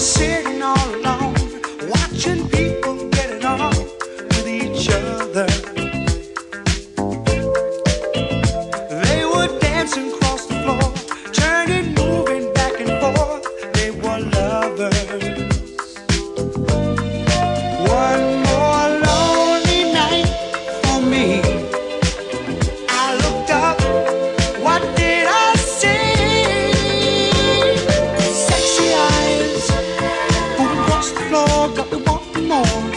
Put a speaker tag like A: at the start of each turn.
A: sitting all alone, watching people getting on with each other. floor, got to want more.